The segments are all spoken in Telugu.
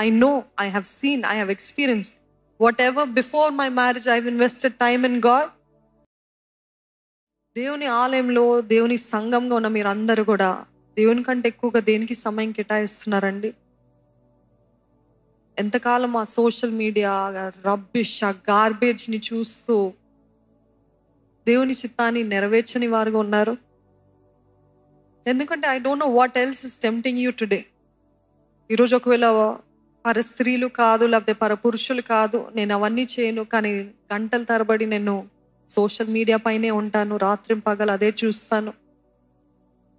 I know I have seen I have experience whatever before my marriage I invested time in God దేవుని ఆలయంలో దేవుని సంఘంగా ఉన్న మీరందరూ కూడా దేవుని కంటే ఎక్కువగా దేనికి సమయం కేటాయిస్తున్నారండి? ఎంతకాలం ఆ సోషల్ మీడియా రబ్బిష్ ఆ గార్బేజ్ని చూస్తూ దేవుని చిత్తాన్ని నెరవేర్చని వారుగా ఉన్నారు? ఎందుకంటే I don't know what else is tempting you today ఈరోజు ఒకవేళ పర స్త్రీలు కాదు లేకపోతే పర పురుషులు కాదు నేను అవన్నీ చేయను. కానీ గంటల తరబడి నేను సోషల్ మీడియా పైనే ఉంటాను. రాత్రి పగలు అదే చూస్తాను.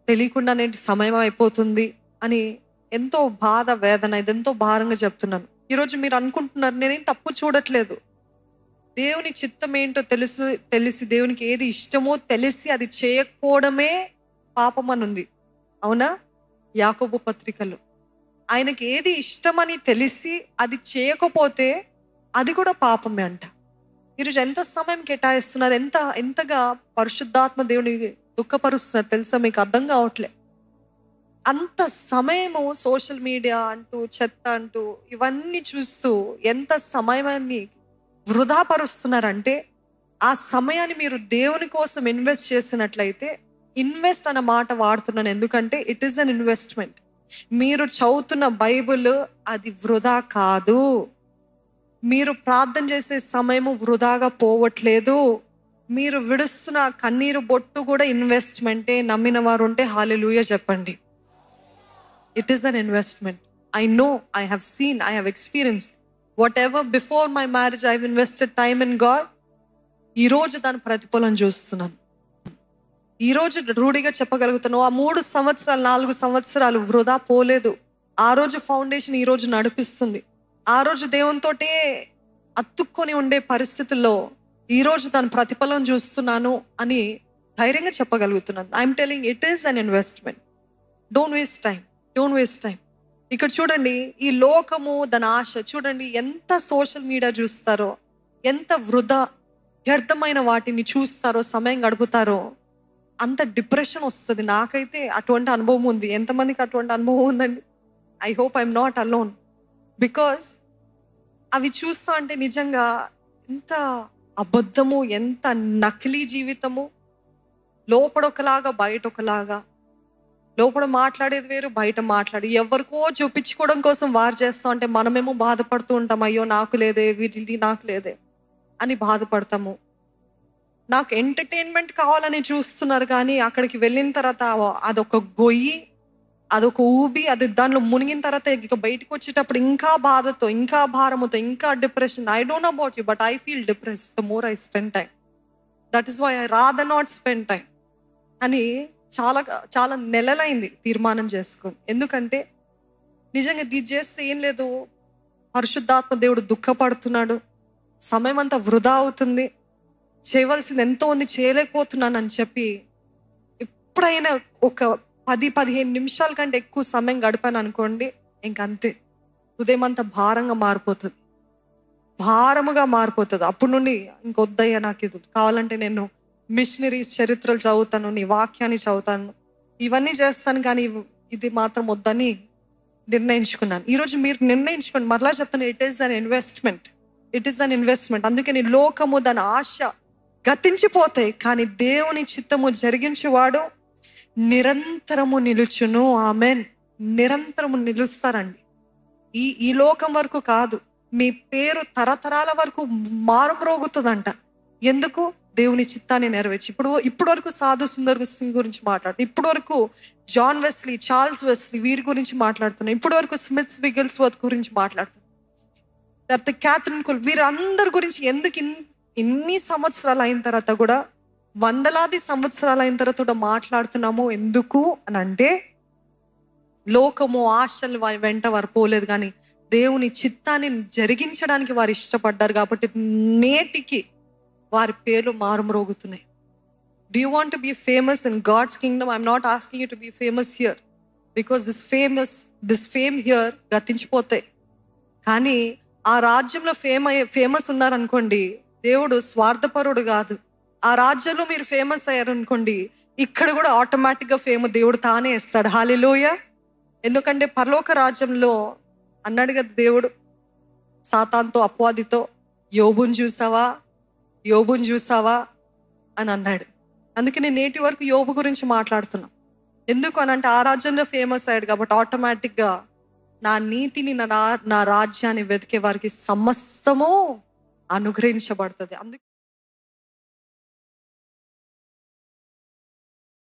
తెలియకుండా నేను సమయం అయిపోతుంది అని ఎంతో బాధ వేదన ఇది ఎంతో భారంగా చెప్తున్నాను. ఈరోజు మీరు అనుకుంటున్నారు నేనేం తప్పు చూడట్లేదు. దేవుని చిత్తం ఏంటో తెలుసు తెలిసి దేవునికి ఏది ఇష్టమో తెలిసి అది చేయకపోవడమే పాపం అని ఉంది అవునా? యాకోబు పత్రికలు. ఆయనకి ఏది ఇష్టమని తెలిసి అది చేయకపోతే అది కూడా పాపమే అంట. ఈరోజు ఎంత సమయం కేటాయిస్తున్నారు? ఎంత ఎంతగా పరిశుద్ధాత్మ దేవుని దుఃఖపరుస్తున్నారు తెలుసా? మీకు అర్థం కావట్లే. అంత సమయము సోషల్ మీడియా అంటూ చెత్త అంటూ ఇవన్నీ చూస్తూ ఎంత సమయాన్ని వృధా పరుస్తున్నారంటే ఆ సమయాన్ని మీరు దేవుని కోసం ఇన్వెస్ట్ చేసినట్లయితే ఇన్వెస్ట్ అన్న మాట వాడుతున్నాను. ఎందుకంటే ఇట్ ఈస్ అన్ ఇన్వెస్ట్మెంట్. మీరు చదువుతున్న బైబుల్ అది వృధా కాదు. మీరు ప్రార్థన చేసే సమయము వృధాగా పోవట్లేదు. మీరు విడుస్తున్న కన్నీరు బొట్టు కూడా ఇన్వెస్ట్మెంటే నమ్మిన వారు ఉంటే హాలెలూయ చెప్పండి. It is an investment I know I have seen I have experience whatever before my marriage I invested time in God ఈరోజు దాని ప్రతిఫలం చూస్తున్నాను. ఈరోజు రూఢిగా చెప్పగలుగుతున్నావు. ఆ మూడు సంవత్సరాలు నాలుగు సంవత్సరాలు వృధా పోలేదు. ఆ రోజు ఫౌండేషన్ ఈ రోజు నడిపిస్తుంది. ఆ రోజు దేవునితోటే అతుక్కొని ఉండే పరిస్థితుల్లో ఈ రోజు దాని ప్రతిఫలం చూస్తున్నాను అని ధైర్యంగా చెప్పగలుగుతున్నాను. I'm telling it is an investment don't waste time don't waste time ఇక్కడ చూడండి ఈ లోకము దాని ఆశ చూడండి ఎంత సోషల్ మీడియా చూస్తారో ఎంత వృధా వ్యర్థమైన వాటిని చూస్తారో సమయం గడుపుతారో అంత డిప్రెషన్ వస్తుంది. నాకైతే అటువంటి అనుభవం ఉంది. ఎంతమందికి అటువంటి అనుభవం ఉందండి? I hope I'm not alone because అవి చూస్తా అంటే నిజంగా ఎంత అబద్ధము ఎంత నకిలీ జీవితము. లోపడ ఒకలాగా బయట ఒకలాగా. లోపల మాట్లాడేది వేరు బయట మాట్లాడి. ఎవరికో చూపించుకోవడం కోసం వారు చేస్తా అంటే మనమేమో బాధపడుతూ ఉంటాం. అయ్యో నాకు లేదే వీటి నాకు లేదే అని బాధపడతాము. నాకు ఎంటర్టైన్మెంట్ కావాలని చూస్తున్నారు కానీ అక్కడికి వెళ్ళిన తర్వాత అదొక గొయ్యి అదొక ఊబి అది దానిలో మునిగిన తర్వాత ఇక బయటకు వచ్చేటప్పుడు ఇంకా బాధతో ఇంకా భారముతో ఇంకా depression I don't about you but I feel depress the more I spend time that is why I rather not spend time అని చాలా చాలా నెలలైంది తీర్మానం చేసుకుని. ఎందుకంటే నిజంగా ఇది చేస్తే ఏం లేదు. పరిశుద్ధాత్మ దేవుడు దుఃఖపడుతున్నాడు. సమయం అంతా వృధా అవుతుంది. చేయవలసింది ఎంతో ఉంది చేయలేకపోతున్నాను అని చెప్పి ఎప్పుడైనా ఒక పది పదిహేను నిమిషాల కంటే ఎక్కువ సమయం గడిపాను అనుకోండి ఇంకంతే. హృదయం అంతా భారంగా మారిపోతుంది. భారముగా మారిపోతుంది. అప్పటి నుండి ఇంకొద్దయ్యా నాకు ఇది కావాలంటే నేను మిషనరీస్ చరిత్రలు చదువుతాను నీ వాక్యాన్ని చదువుతాను ఇవన్నీ చేస్తాను కానీ ఇది మాత్రం వద్దని నిర్ణయించుకున్నాను. ఈరోజు మీరు నిర్ణయించుకోండి. మరలా చెప్తాను it is an investment it is an investment అందుకని లోకము దాని ఆశ గతించిపోతాయి కానీ దేవుని చిత్తము జరిగించేవాడు నిరంతరము నిలుచును. ఆమెన్. నిరంతరము నిలుస్తారండి. ఈ ఈ లోకం వరకు కాదు మీ పేరు తరతరాల వరకు మారుమ్రోగుతుందంట ఎందుకు? దేవుని చిత్తాన్ని నెరవేర్చి. ఇప్పుడు ఇప్పటి వరకు సాధు సుందర్ సింగ్ గురించి మాట్లాడుతూ ఇప్పటి వరకు జాన్ వెస్లీ చార్ల్స్ వెస్లీ వీరి గురించి మాట్లాడుతున్నాం ఇప్పటి వరకు స్మిత్స్ బిగిల్స్ వర్త్ గురించి మాట్లాడుతున్నాం. లేకపోతే క్యాథరిన్ కుల్ వీరందరి గురించి ఎందుకు ఇంత ఎన్ని సంవత్సరాలు అయిన తర్వాత కూడా వందలాది సంవత్సరాలు అయిన తర్వాత కూడా మాట్లాడుతున్నాము ఎందుకు అని అంటే లోకము ఆశలు వారి వెంట వారు పోలేదు కానీ దేవుని చిత్తాన్ని జరిగించడానికి వారు ఇష్టపడ్డారు కాబట్టి నేటికి వారి పేర్లు మారుమ్రోగుతున్నాయి. Do you want be famous in God's kingdom I'm not asking you to be famous here because this famous this fame here గతించిపోతాయి. కానీ ఆ రాజ్యంలో ఫేమ ఫేమస్ ఉన్నారనుకోండి దేవుడు స్వార్థపరుడు కాదు. ఆ రాజ్యంలో మీరు ఫేమస్ అయ్యారనుకోండి ఇక్కడ కూడా ఆటోమేటిక్గా ఫేమ్ దేవుడు తానే ఇస్తాడు. హాలిలోయ ఎందుకంటే పరలోక రాజ్యంలో అన్నాడు కదా దేవుడు సాతాన్తో అపవాదితో యోబుని చూసావా? యోబుని చూసావా? అని అన్నాడు. అందుకే నేను నేటి వరకు యోబు గురించి మాట్లాడుతున్నా. ఎందుకు అని అంటే ఆ రాజ్యంలో ఫేమస్ అయ్యాడు కాబట్టి ఆటోమేటిక్గా నా నీతిని నా నా రాజ్యాన్ని వెతికే వారికి సమస్తము అనుగ్రహించబడుతుంది. అందుకే